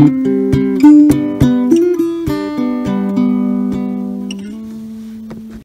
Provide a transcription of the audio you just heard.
Música